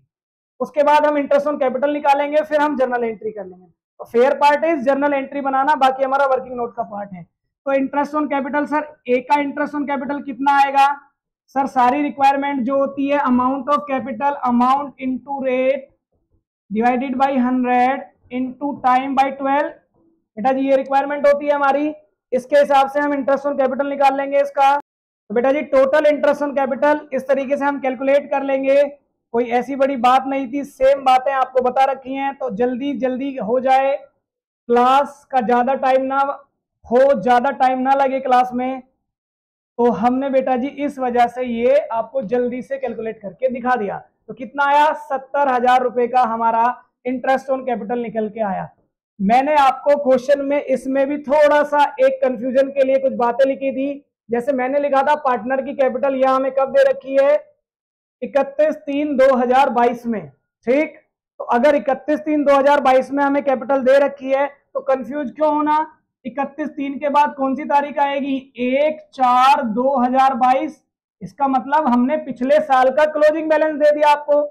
उसके बाद हम इंटरेस्ट ऑन कैपिटल निकालेंगे, फिर हम जर्नल एंट्री कर लेंगे। तो fair part is journal entry बनाना, बाकी हमारा वर्किंग नोट का पार्ट है। तो interest on capital sir A का इंटरेस्ट ऑन कैपिटल कितना आएगा? सर सारी रिक्वायरमेंट जो होती है amount of capital amount into rate divided by hundred into time by twelve बेटा जी, ये रिक्वायरमेंट होती है हमारी। इसके हिसाब से हम इंटरेस्ट ऑन कैपिटल निकाल लेंगे इसका। तो बेटा जी टोटल इंटरेस्ट ऑन कैपिटल इस तरीके से हम कैलकुलेट कर लेंगे। कोई ऐसी बड़ी बात नहीं थी सेम बातें आपको बता रखी हैं। तो जल्दी जल्दी हो जाए। क्लास का ज़्यादा टाइम ना हो ज़्यादा टाइम ना लगे क्लास में तो हमने बेटा जी इस वजह से ये आपको जल्दी से कैलकुलेट करके दिखा दिया। तो कितना आया? सत्तर हज़ार रुपए का हमारा इंटरेस्ट ऑन कैपिटल निकल के आया। मैंने आपको क्वेश्चन में, इसमें भी थोड़ा सा एक कंफ्यूजन के लिए कुछ बातें लिखी थी। जैसे मैंने लिखा था पार्टनर की कैपिटल यह हमें कब दे रखी है? इकतीस तीन दो हज़ार बाईस में। ठीक? तो अगर इकतीस तीन दो हज़ार बाईस में हमें कैपिटल दे रखी है तो कंफ्यूज क्यों होना? इकतीस तीन के बाद कौन सी तारीख आएगी? एक चार दो हज़ार बाईस। इसका मतलब हमने पिछले साल का क्लोजिंग बैलेंस दे दिया आपको।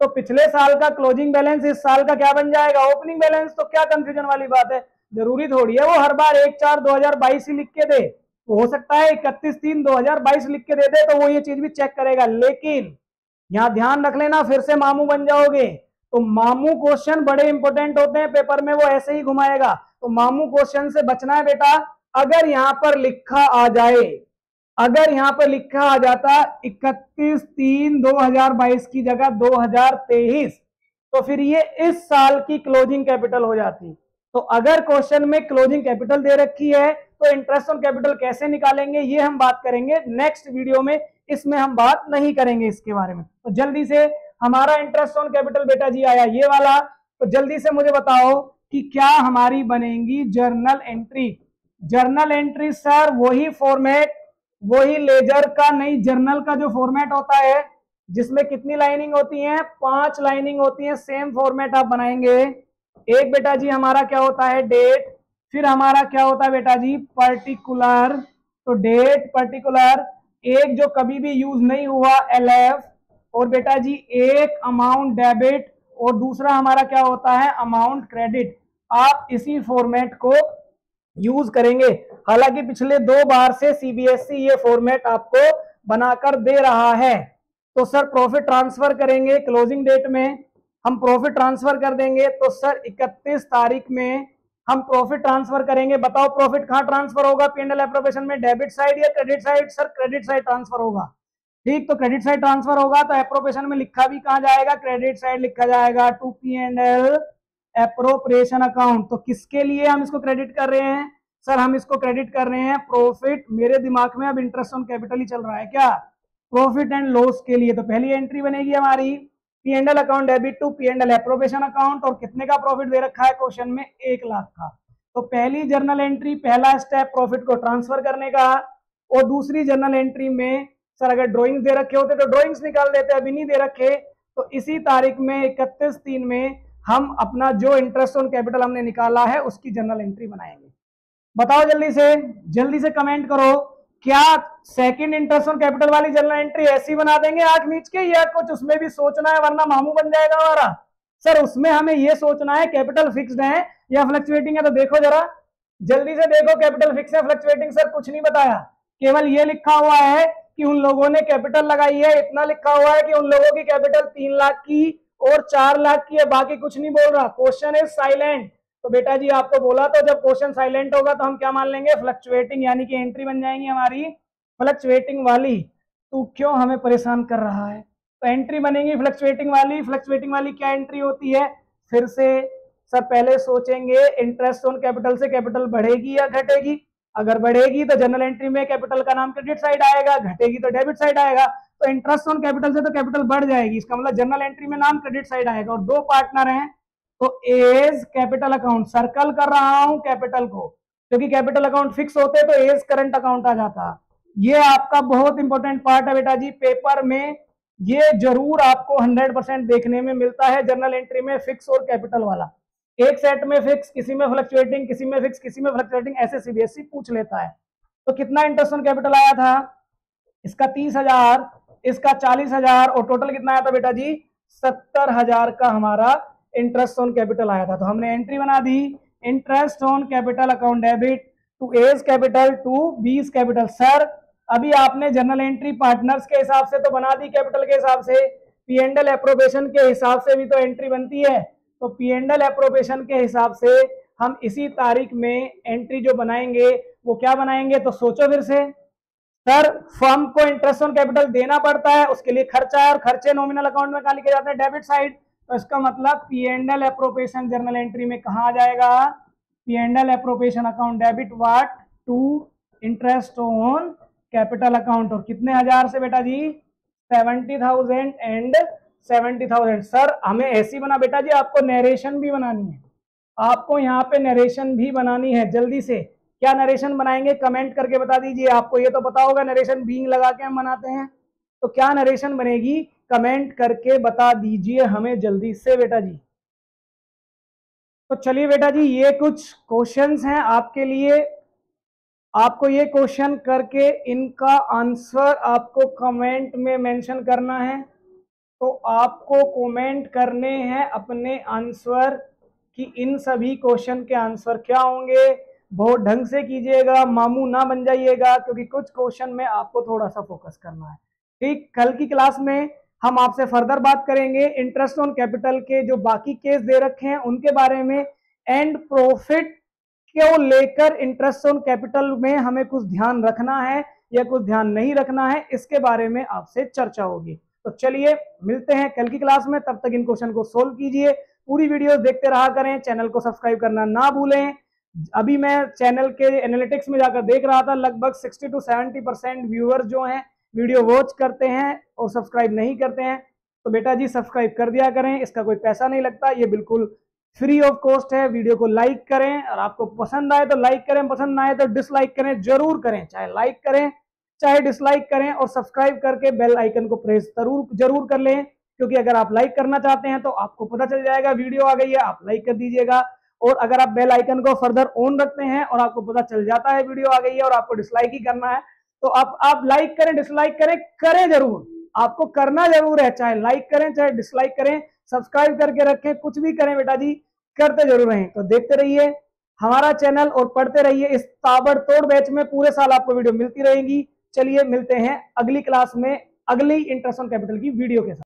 तो पिछले साल का क्लोजिंग बैलेंस इस साल का क्या बन जाएगा? ओपनिंग बैलेंस तो क्या कंफ्यूजन वाली बात है? ज़रूरी थोड़ी है वो हर बार एक चार दो हज़ार बाईस ही लिख के दे। तो हो सकता है इकतीस तीन दो हज़ार बाईस लिख के दे दे तो वो ये चीज़ भी चेक करेगा। लेकिन यहाँ ध्यान रख लेना, फिर से मामू बन जाओगे। तो मामू क्वेश्चन बड़े इंपॉर्टेंट होते हैं पेपर में वो ऐसे ही घुमाएगा। तो मामू क्वेश्चन से बचना है बेटा, अगर यहाँ पर लिखा आ जाए, अगर यहाँ पर लिखा आ जाता इकतीस तीन 2022 की जगह 2023 तो फिर ये इस साल की क्लोजिंग कैपिटल हो जाती। तो अगर क्वेश्चन में क्लोजिंग कैपिटल दे रखी है तो इंटरेस्ट ऑन कैपिटल कैसे निकालेंगे, ये हम बात करेंगे। नेक्स्ट वीडियो में इसमें हम बात नहीं करेंगे इसके बारे में। तो जल्दी से हमारा इंटरेस्ट ऑन कैपिटल बेटा जी, आया ये वाला। तो जल्दी से मुझे बताओ कि क्या हमारी बनेगी journal entry journal entry sir वही फॉर्मेट वही लेजर का नहीं जर्नल का जो फॉर्मेट होता है, जिसमें कितनी लाइनिंग होती है? पाँच लाइनिंग होती है सेम फॉर्मेट आप बनाएँगे। एक बेटा जी, हमारा क्या होता है? डेट फिर हमारा क्या होता है बेटा जी? पर्टिकुलर तो डेट पर्टिकुलर एक जो कभी भी यूज़ नहीं हुआ एलएफ और बेटा जी, एक अमाउंट डेबिट और दूसरा हमारा क्या होता है? अमाउंट क्रेडिट आप इसी फॉर्मेट को यूज़ करेंगे। हालाँकि पिछले दो बार से सीबीएसई e ये फॉर्मेट आपको बनाकर दे रहा है। तो सर प्रॉफिट ट्रांसफ़र करेंगे क्लोजिंग डेट में। हम प्रॉफिट ट्रांसफ़र कर देंगे। तो सर 31 तारीख में हम प्रॉफिट ट्रांसफ़र करेंगे। बताओ प्रॉफिट कहाँ ट्रांसफ़र होगा? पीएनएल एप्रोप्रिएशन में डेबिट साइड या credit side sir credit side transfer होगा। ठीक तो क्रेडिट साइड ट्रांसफ़र होगा तो एप्रोप्रिएशन में लिखा भी कहा जाएगा? क्रेडिट साइड लिखा जाएगा to P and L appropriation account तो किसके लिए हम इसको क्रेडिट कर रहे हैं? सर हम इसको क्रेडिट कर रहे हैं प्रॉफिट मेरे दिमाग में अब इंटरेस्ट ऑन कैपिटल ही चल रहा है क्या? प्रॉफिट एंड लॉस के लिए। तो पहली एंट्री बनेगी हमारी P and L account debit to P and L appropriation account और कितने का प्रॉफिट दे रखा है क्वेश्चन में? एक लाख का। तो पहली जर्नल एंट्री पहला स्टेप प्रॉफिट को ट्रांसफ़र करने का और दूसरी जर्नल एंट्री में सर, अगर ड्रॉइंग्स दे रखे होते तो ड्रॉइंग्स निकाल देते अभी नहीं दे रखे। तो इसी तारीख में, इकतीस तीन में, हम अपना जो इंटरेस्ट ऑन कैपिटल हमने निकाला है, उसकी जनरल एंट्री बनाएँगे। बताओ जल्दी से जल्दी से कमेंट करो, क्या सेकंड इंटरेस्ट ऑन कैपिटल वाली जनरल एंट्री ऐसी बना देंगे आठ नीच के? या कुछ उसमें भी सोचना है, वरना मामू बन जाएगा हमारा। सर, उसमें हमें यह सोचना है कैपिटल फिक्स्ड है या फ्लक्चुएटिंग है तो देखो जरा। जल्दी से देखो कैपिटल फिक्स है फ्लक्चुएटिंग सर, कुछ नहीं बताया। केवल ये लिखा हुआ है कि उन लोगों ने कैपिटल लगाई है, इतना लिखा हुआ है कि उन लोगों की कैपिटल तीन लाख की और चार लाख की है, बाकी कुछ नहीं बोल रहा। क्वेश्चन इज़ साइलेंट तो बेटा जी, आपको बोला तो जब क्वेश्चन साइलेंट होगा तो हम क्या मान लेंगे? फ्लक्चुएटिंग यानी कि एंट्री बन जाएँगी हमारी। फ्लक्चुएटिंग वाली। तो क्यों हमें परेशान कर रहा है? तो एंट्री बनेगी फ्लक्चुएटिंग वाली। फ्लक्चुएटिंग वाली क्या एंट्री होती है? फिर से सब पहले सोचेंगे इंटरेस्ट ऑन कैपिटल से कैपिटल बढ़ेगी या घटेगी? अगर बढ़ेगी तो जनरल एंट्री में कैपिटल का नाम क्रेडिट साइड आएगा, घटेगी तो डेबिट साइड आएगा तो इंटरेस्ट ऑन कैपिटल से तो कैपिटल बढ़ जाएगी। इसका मतलब जनरल एंट्री में नाम क्रेडिट साइड आएगा और दो पार्टनर हैं तो एज कैपिटल अकाउंट सर्कल कर रहा हूँ कैपिटल को, क्योंकि कैपिटल अकाउंट फिक्स होते तो एज करंट अकाउंट आ जाता। ये आपका बहुत इंपॉर्टेंट पार्ट है बेटा जी। पेपर में ये ज़रूर आपको 100 परसेंट देखने में मिलता है जर्नल एंट्री में फिक्स और कैपिटल वाला। एक सेट में फिक्स किसी में फ्लक्चुएटिंग किसी में फिक्स किसी में फ्लक्चुएटिंग ऐसे सीबीएसई पूछ लेता है। तो कितना इंटरेस्ट ऑन कैपिटल आया था? इसका तीस हज़ार, इसका चालीस हज़ार, और टोटल कितना आया था बेटा जी? सत्तर हज़ार का हमारा इंटरेस्ट ऑन कैपिटल आया था। तो हमने एंट्री बना दी। Interest on capital account debit to A's capital to B's capital sir अभी आपने जनरल एंट्री पार्टनर्स के हिसाब से तो बना दी कैपिटल के हिसाब से। पी एंडल अप्रोबेशन के हिसाब से भी तो एंट्री बनती है। तो पी एंडल अप्रोबेशन के हिसाब से हम इसी तारीख में एंट्री जो बनाएँगे, वो क्या बनाएँगे? तो सोचो फिर से। सर फर्म को इंटरेस्ट ऑन कैपिटल देना पड़ता है, उसके लिए खर्चा है और खर्चे नॉमिनल अकाउंट में कहा लिखे जाते हैं? डेबिट साइड तो इसका मतलब P and L appropriation journal entry में कहा आ जाएगा? P and L appropriation account debit what to interest on capital account और कितने हज़ार से बेटा जी? Seventy thousand and seventy thousand. Sir, हमें ऐसी बना बेटा जी, आपको नरेशन भी बनानी है। आपको यहाँ पे नरेशन भी बनानी है, जल्दी से। क्या नरेशन बनाएँगे कमेंट करके बता दीजिए। आपको ये तो पता होगा नरेशन बींग लगा के हम बनाते हैं। तो क्या नरेशन बनेगी कमेंट करके बता दीजिए हमें जल्दी से बेटा जी। तो चलिए बेटा जी, ये कुछ क्वेश्चंस हैं आपके लिए। आपको ये क्वेश्चन करके इनका आंसर आपको कमेंट में मेंशन करना है। तो आपको कमेंट करने हैं अपने आंसर कि इन सभी क्वेश्चन के आंसर क्या होंगे। बहुत ढंग से कीजिएगा, मामू ना बन जाइएगा, क्योंकि कुछ क्वेश्चन में आपको थोड़ा सा फोकस करना है। ठीक, कल की क्लास में हम आपसे फर्दर बात करेंगे। इंटरेस्ट ऑन कैपिटल के जो बाकी केस दे रखे हैं, उनके बारे में एंड प्रॉफिट को लेकर इंटरेस्ट ऑन कैपिटल में हमें कुछ ध्यान रखना है या कुछ ध्यान नहीं रखना है, इसके बारे में आपसे चर्चा होगी। तो चलिए, मिलते हैं कल की क्लास में। तब तक इन क्वेश्चन को सोल्व कीजिए। पूरी वीडियो देखते रहा करें। चैनल को सब्सक्राइब करना ना भूलें। अभी मैं चैनल के एनालिटिक्स में जाकर देख रहा था, लगभग 60 टू 70 परसेंट व्यूअर्स जो हैं वीडियो वॉच करते हैं और सब्सक्राइब नहीं करते हैं। तो बेटा जी सब्सक्राइब कर दिया करें। इसका कोई पैसा नहीं लगता। ये बिल्कुल फ्री ऑफ़ कॉस्ट है। वीडियो को लाइक करें। और आपको पसंद आए तो लाइक करें। पसंद ना आए तो डिसलाइक करें। ज़रूर करें। चाहे लाइक करें चाहे डिसलाइक करें और सब्सक्राइब करके बेल आइकन को प्रेस ज़रूर ज़रूर कर लें, क्योंकि अगर आप लाइक करना चाहते हैं तो आपको पता चल जाएगा वीडियो आ गई है, आप लाइक कर दीजिएगा। और अगर आप बेल आइकन को फर्दर ऑन रखते हैं और आपको पता चल जाता है वीडियो आ गई है और आपको डिसलाइक ही करना है तो आप आप लाइक करें डिसलाइक करें करें ज़रूर। आपको करना ज़रूर है, चाहे लाइक करें, चाहे डिसलाइक करें सब्सक्राइब करके रखें, कुछ भी करें बेटा जी, करते ज़रूर रहें। तो देखते रहिए हमारा चैनल और पढ़ते रहिए। इस ताबड़तोड़ बैच में पूरे साल आपको वीडियो मिलती रहेगी। चलिए मिलते हैं अगली क्लास में अगली इंटरेस्ट ऑन कैपिटल की वीडियो के साथ।